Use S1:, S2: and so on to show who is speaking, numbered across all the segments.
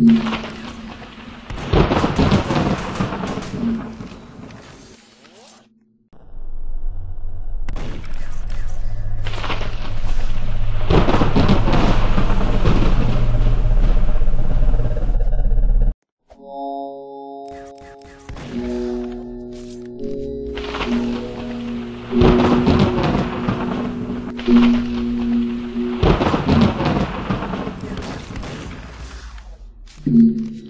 S1: Thank mm. you. Thank you.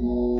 S2: small